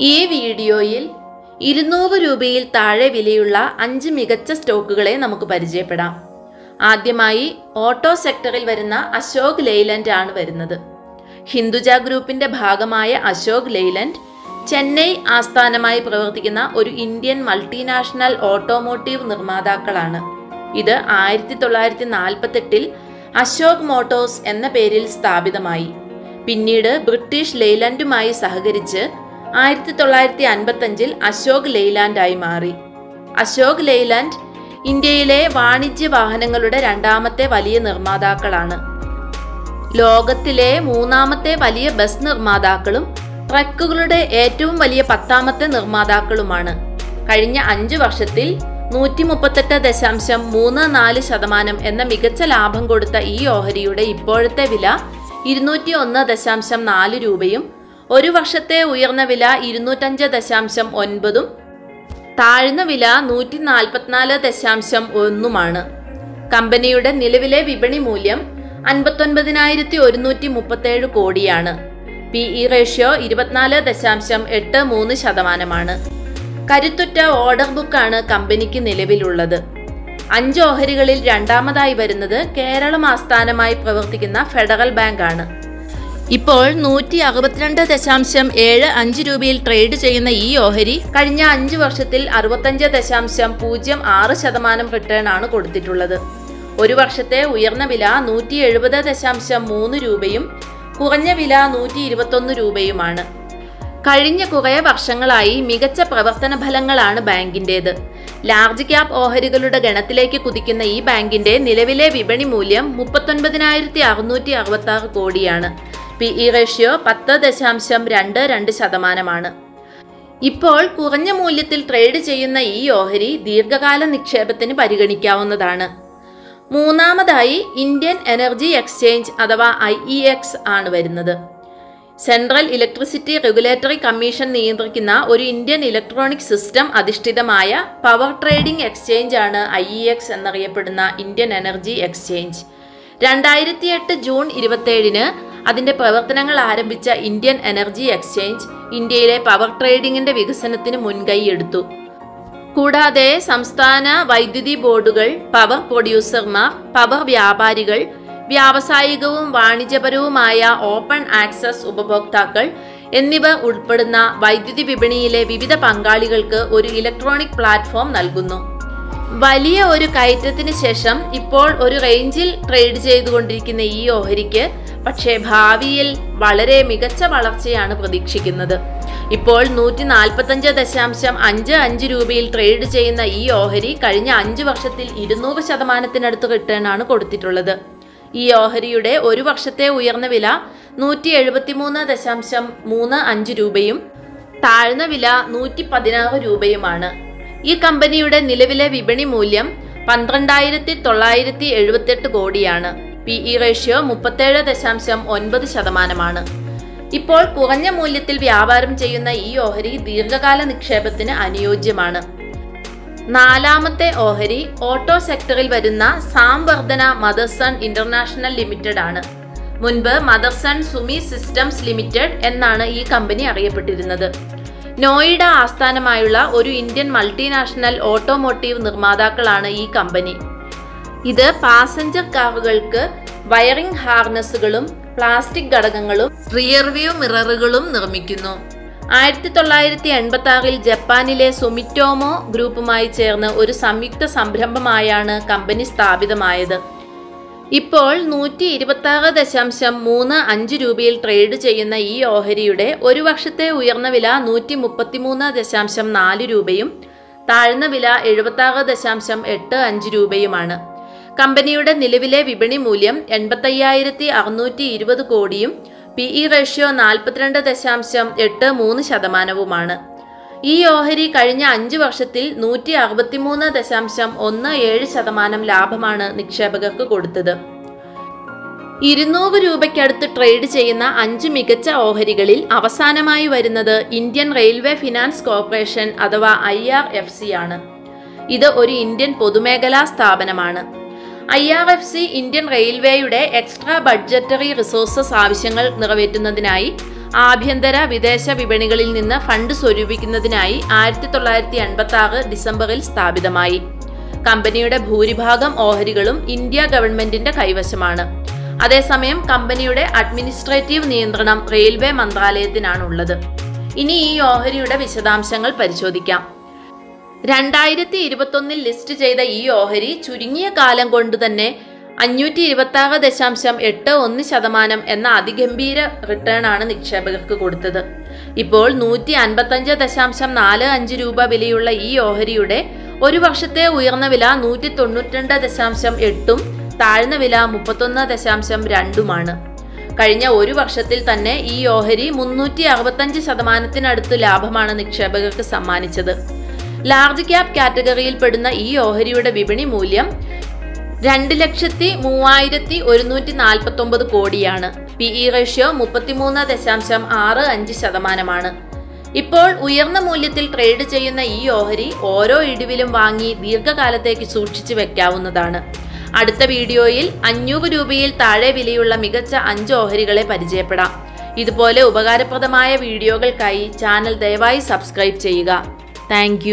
ഈ വീഡിയോയിൽ ഇരുന്നൂറ് രൂപയിൽ താഴെ വിലയുള്ള അഞ്ച് മികച്ച സ്റ്റോക്കുകളെ നമുക്ക് പരിചയപ്പെടാം. ആദ്യമായി ഓട്ടോ സെക്ടറിൽ വരുന്ന അശോക് ലെയ്ലൻഡ് ആണ് വരുന്നത്. ഹിന്ദുജ ഗ്രൂപ്പിന്റെ ഭാഗമായ അശോക് ലെയ്ലൻഡ് ചെന്നൈ ആസ്ഥാനമായി പ്രവർത്തിക്കുന്ന ഒരു ഇന്ത്യൻ മൾട്ടിനാഷണൽ ഓട്ടോമോട്ടീവ് നിർമ്മാതാക്കളാണ്. ഇത് ആയിരത്തി തൊള്ളായിരത്തി നാൽപ്പത്തെട്ടിൽ അശോക് മോട്ടോഴ്സ് എന്ന പേരിൽ സ്ഥാപിതമായി. പിന്നീട് ബ്രിട്ടീഷ് ലെയ്ലൻഡുമായി സഹകരിച്ച് ആയിരത്തി തൊള്ളായിരത്തി അൻപത്തഞ്ചിൽ അശോക് ലെയ്ലാൻഡായി മാറി. അശോക് ലെയ്ലാൻഡ് ഇന്ത്യയിലെ വാണിജ്യ വാഹനങ്ങളുടെ രണ്ടാമത്തെ വലിയ നിർമ്മാതാക്കളാണ്. ലോകത്തിലെ മൂന്നാമത്തെ വലിയ ബസ് നിർമ്മാതാക്കളും ട്രക്കുകളുടെ ഏറ്റവും വലിയ പത്താമത്തെ നിർമ്മാതാക്കളുമാണ്. കഴിഞ്ഞ അഞ്ചു വർഷത്തിൽ നൂറ്റി മുപ്പത്തെട്ട് ദശാംശം മൂന്ന് നാല് ശതമാനം എന്ന മികച്ച ലാഭം കൊടുത്ത ഈ ഓഹരിയുടെ ഇപ്പോഴത്തെ വില ഇരുന്നൂറ്റി ഒന്ന് ദശാംശം നാല് രൂപയും ഒരു വർഷത്തെ ഉയർന്ന വില ഇരുന്നൂറ്റഞ്ച് ദശാംശം ഒൻപതും താഴ്ന്ന വില നൂറ്റി നാൽപ്പത്തിനാല് ദശാംശം ഒന്നുമാണ്. കമ്പനിയുടെ നിലവിലെ വിപണി മൂല്യം അൻപത്തൊൻപതിനായിരത്തി ഒരുന്നൂറ്റി മുപ്പത്തേഴ് കോടിയാണ്. പി ഇ റേഷ്യോ ഇരുപത്തിനാല് ദശാംശം എട്ട് മൂന്ന് ശതമാനമാണ്. കരുത്തുറ്റ ഓർഡർ ബുക്കാണ് കമ്പനിക്ക് നിലവിലുള്ളത്. അഞ്ച് ഓഹരികളിൽ രണ്ടാമതായി വരുന്നത് കേരളം ആസ്ഥാനമായി പ്രവർത്തിക്കുന്ന ഫെഡറൽ ബാങ്കാണ്. ആണ് ഇപ്പോൾ നൂറ്റി അറുപത്തിരണ്ട് ദശാംശം ഏഴ് അഞ്ച് രൂപയിൽ ട്രേഡ് ചെയ്യുന്ന ഈ ഓഹരി കഴിഞ്ഞ അഞ്ച് വർഷത്തിൽ അറുപത്തഞ്ച് ദശാംശം പൂജ്യം ആറ് ശതമാനം റിട്ടേൺ ആണ് കൊടുത്തിട്ടുള്ളത്. ഒരു വർഷത്തെ ഉയർന്ന വില നൂറ്റി എഴുപത് ദശാംശം മൂന്ന് രൂപയും കുറഞ്ഞ വില നൂറ്റി ഇരുപത്തൊന്ന് രൂപയുമാണ്. കഴിഞ്ഞ കുറേ വർഷങ്ങളായി മികച്ച പ്രവർത്തന ഫലങ്ങളാണ് ബാങ്കിന്റേത് ലാർജ് ക്യാപ് ഓഹരികളുടെ ഗണത്തിലേക്ക് കുതിക്കുന്ന ഈ ബാങ്കിന്റെ നിലവിലെ വിപണി മൂല്യം മുപ്പത്തൊൻപതിനായിരത്തി അറുന്നൂറ്റി അറുപത്തി ആറ് കോടിയാണ്. പി ഇ റേഷ്യോ പത്ത് ദശാംശം രണ്ട് രണ്ട് ശതമാനമാണ്. ഇപ്പോൾ കുറഞ്ഞ മൂല്യത്തിൽ ട്രേഡ് ചെയ്യുന്ന ഈ ഓഹരി ദീർഘകാല നിക്ഷേപത്തിന് പരിഗണിക്കാവുന്നതാണ്. മൂന്നാമതായി ഇന്ത്യൻ എനർജി എക്സ്ചേഞ്ച് അഥവാ ഐ ഇ എക്സ് ആണ് വരുന്നത്. സെൻട്രൽ ഇലക്ട്രിസിറ്റി റെഗുലേറ്ററി കമ്മീഷൻ നിയന്ത്രിക്കുന്ന ഒരു ഇന്ത്യൻ ഇലക്ട്രോണിക് സിസ്റ്റം അധിഷ്ഠിതമായ പവർ ട്രേഡിംഗ് എക്സ്ചേഞ്ച് ആണ് ഐ ഇ എക്സ് എന്നറിയപ്പെടുന്ന ഇന്ത്യൻ എനർജി എക്സ്ചേഞ്ച്. രണ്ടായിരത്തി എട്ട് ജൂൺ ഇരുപത്തേഴിന് അതിന്റെ പ്രവർത്തനങ്ങൾ ആരംഭിച്ച ഇന്ത്യൻ എനർജി എക്സ്ചേഞ്ച് ഇന്ത്യയിലെ പവർ ട്രേഡിംഗിന്റെ വികസനത്തിന് മുൻകൈയെടുത്തു കൂടാതെ സംസ്ഥാന വൈദ്യുതി ബോർഡുകൾ പവർ പ്രൊഡ്യൂസർമാർ പവർ വ്യാപാരികൾ വ്യാവസായികവും വാണിജ്യപരവുമായ ഓപ്പൺ ആക്സസ് ഉപഭോക്താക്കൾ എന്നിവ ഉൾപ്പെടുന്ന വൈദ്യുതി വിപണിയിലെ വിവിധ പങ്കാളികൾക്ക് ഒരു ഇലക്ട്രോണിക് പ്ലാറ്റ്ഫോം നൽകുന്നു. വലിയ ഒരു കയറ്റത്തിന് ശേഷം ഇപ്പോൾ ഒരു റേഞ്ചിൽ ട്രേഡ് ചെയ്തുകൊണ്ടിരിക്കുന്ന ഈ ഓഹരിക്ക് പക്ഷേ ഭാവിയിൽ വളരെ മികച്ച വളർച്ചയാണ് പ്രതീക്ഷിക്കുന്നത്. ഇപ്പോൾ നൂറ്റി നാൽപ്പത്തഞ്ച് ദശാംശം അഞ്ച് അഞ്ച് രൂപയിൽ ട്രേഡ് ചെയ്യുന്ന ഈ ഓഹരി കഴിഞ്ഞ അഞ്ച് വർഷത്തിൽ ഇരുന്നൂറ് ശതമാനത്തിനടുത്ത് റിട്ടേൺ ആണ് കൊടുത്തിട്ടുള്ളത്. ഈ ഓഹരിയുടെ ഒരു വർഷത്തെ ഉയർന്ന വില നൂറ്റി എഴുപത്തിമൂന്ന് ദശാംശം മൂന്ന് അഞ്ച് രൂപയും താഴ്ന്ന വില നൂറ്റി പതിനാറ് രൂപയുമാണ്. ഈ കമ്പനിയുടെ നിലവിലെ വിപണി മൂല്യം പന്ത്രണ്ടായിരത്തി തൊള്ളായിരത്തി എഴുപത്തെട്ട് കോടിയാണ്. പി ഇ റേഷ്യോ മുപ്പത്തേഴ് ദശാംശം ഒൻപത് ശതമാനമാണ്. ഇപ്പോൾ കുറഞ്ഞ മൂല്യത്തിൽ വ്യാപാരം ചെയ്യുന്ന ഈ ഓഹരി ദീർഘകാല നിക്ഷേപത്തിന് അനുയോജ്യമാണ്. നാലാമത്തെ ഓഹരി ഓട്ടോ സെക്ടറിൽ വരുന്ന സാംവർദ്ധന മദർസൺ ഇന്റർനാഷണൽ ലിമിറ്റഡ് ആണ്. മുൻപ് മദർസൺ സുമി സിസ്റ്റംസ് ലിമിറ്റഡ് എന്നാണ് ഈ കമ്പനി അറിയപ്പെട്ടിരുന്നത്. നോയിഡ ആസ്ഥാനമായുള്ള ഒരു ഇന്ത്യൻ മൾട്ടിനാഷണൽ ഓട്ടോമോട്ടീവ് നിർമ്മാതാക്കളാണ് ഈ കമ്പനി. ഇത് പാസഞ്ചർ കാറുകൾക്ക് വയറിംഗ് ഹാർനസുകളും പ്ലാസ്റ്റിക് ഘടകങ്ങളും റിയർ വ്യൂ മിററുകളും നിർമ്മിക്കുന്നു. ആയിരത്തി തൊള്ളായിരത്തി എൺപത്തി ആറിൽ ജപ്പാനിലെ സുമിറ്റോമോ ഗ്രൂപ്പുമായി ചേർന്ന് ഒരു സംയുക്ത സംരംഭമായാണ് കമ്പനി സ്ഥാപിതമായത്. ഇപ്പോൾ നൂറ്റി ഇരുപത്തി ആറ് ദശാംശം മൂന്ന് അഞ്ച് രൂപയിൽ ട്രേഡ് ചെയ്യുന്ന ഈ ഓഹരിയുടെ ഒരു വർഷത്തെ ഉയർന്ന വില നൂറ്റി മുപ്പത്തിമൂന്ന് ദശാംശം നാല് രൂപയും താഴ്ന്ന വില എഴുപത്തി ആറ് ദശാംശം എട്ട് അഞ്ച് രൂപയുമാണ്. കമ്പനിയുടെ നിലവിലെ വിപണി മൂല്യം എൺപത്തയ്യായിരത്തി അറുന്നൂറ്റി ഇരുപത് കോടിയും പി ഇ റേഷ്യോ നാൽപ്പത്തിരണ്ട് ദശാംശം എട്ട് മൂന്ന് ശതമാനവുമാണ്. ഈ ഓഹരി കഴിഞ്ഞ അഞ്ച് വർഷത്തിൽ നൂറ്റി അറുപത്തിമൂന്ന് ദശാംശം ഒന്ന് ഏഴ് ശതമാനം ലാഭമാണ് നിക്ഷേപകർക്ക് കൊടുത്തത്. ഇരുന്നൂറ് രൂപയ്ക്കടുത്ത് ട്രേഡ് ചെയ്യുന്ന അഞ്ച് മികച്ച ഓഹരികളിൽ അവസാനമായി വരുന്നത് ഇന്ത്യൻ റെയിൽവേ ഫിനാൻസ് കോർപ്പറേഷൻ അഥവാ ഐ ആർ എഫ് സി ആണ്. ഇത് ഒരു ഇന്ത്യൻ പൊതുമേഖലാ സ്ഥാപനമാണ്. I R F C Indian റെയിൽവേയുടെ എക്സ്ട്രാ ബഡ്ജറ്ററി റിസോഴ്സസ് ആവശ്യങ്ങൾ നിറവേറ്റുന്നതിനായി ആഭ്യന്തര വിദേശ വിപണികളിൽ നിന്ന് ഫണ്ട് സ്വരൂപിക്കുന്നതിനായി ആയിരത്തി തൊള്ളായിരത്തി എൺപത്തി ആറ് ഡിസംബറിൽ സ്ഥാപിതമായി. കമ്പനിയുടെ ഭൂരിഭാഗം ഓഹരികളും ഇന്ത്യ ഗവൺമെന്റിന്റെ കൈവശമാണ്. അതേസമയം കമ്പനിയുടെ അഡ്മിനിസ്ട്രേറ്റീവ് നിയന്ത്രണം റെയിൽവേ മന്ത്രാലയത്തിനാണുള്ളത്. ഇനി ഈ ഓഹരിയുടെ വിശദാംശങ്ങൾ പരിശോധിക്കാം. രണ്ടായിരത്തി ഇരുപത്തൊന്നിൽ ലിസ്റ്റ് ചെയ്ത ഈ ഓഹരി ചുരുങ്ങിയ കാലം കൊണ്ട് തന്നെ അഞ്ഞൂറ്റി ഇരുപത്തി ആറ് ദശാംശം എട്ട് ഒന്ന് ശതമാനം എന്ന അതിഗംഭീര റിട്ടേൺ ആണ് നിക്ഷേപകർക്ക് കൊടുത്തത്. ഇപ്പോൾ നൂറ്റി അൻപത്തഞ്ച് ദശാംശം നാല് അഞ്ച് രൂപ വിലയുള്ള ഈ ഓഹരിയുടെ ഒരു വർഷത്തെ ഉയർന്ന വില നൂറ്റി തൊണ്ണൂറ്റിരണ്ട് ദശാംശം എട്ടും താഴ്ന്ന വില മുപ്പത്തൊന്ന് ദശാംശം രണ്ടുമാണ്. കഴിഞ്ഞ ഒരു വർഷത്തിൽ തന്നെ ഈ ഓഹരി മുന്നൂറ്റി അറുപത്തഞ്ച് ശതമാനത്തിനടുത്ത് ലാഭമാണ് നിക്ഷേപകർക്ക് സമ്മാനിച്ചത്. ലാർജ് ക്യാപ് കാറ്റഗറിയിൽ പെടുന്ന ഈ ഓഹരിയുടെ വിപണി മൂല്യം രണ്ട് ലക്ഷത്തി മൂവായിരത്തി ഒരുന്നൂറ്റി നാൽപ്പത്തി ഒമ്പത് കോടിയാണ്. പി ഇ റേഷ്യോ മുപ്പത്തിമൂന്ന് ദശാംശം ആറ് അഞ്ച് ശതമാനമാണ്. ഇപ്പോൾ ഉയർന്ന മൂല്യത്തിൽ ട്രേഡ് ചെയ്യുന്ന ഈ ഓഹരി ഓരോ ഇടിവിലും വാങ്ങി ദീർഘകാലത്തേക്ക് സൂക്ഷിച്ചു വെക്കാവുന്നതാണ്. അടുത്ത വീഡിയോയിൽ അഞ്ഞൂറ് രൂപയിൽ താഴെ വിലയുള്ള മികച്ച അഞ്ച് ഓഹരികളെ പരിചയപ്പെടാം. ഇതുപോലെ ഉപകാരപ്രദമായ വീഡിയോകൾക്കായി ചാനൽ ദയവായി സബ്സ്ക്രൈബ് ചെയ്യുക. താങ്ക്